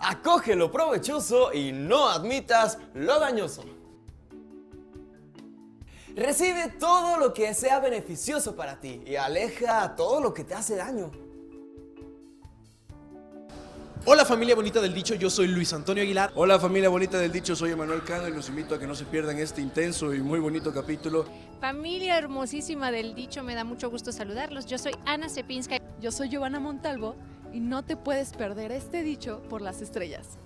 Acoge lo provechoso y no admitas lo dañoso. Recibe todo lo que sea beneficioso para ti y aleja todo lo que te hace daño. Hola familia bonita del dicho, yo soy Luis Antonio Aguilar. Hola familia bonita del dicho, soy Emanuel Cano y los invito a que no se pierdan este intenso y muy bonito capítulo. Familia hermosísima del dicho, me da mucho gusto saludarlos. Yo soy Ana Cepinska. Yo soy Giovanna Montalvo y no te puedes perder este dicho por las estrellas.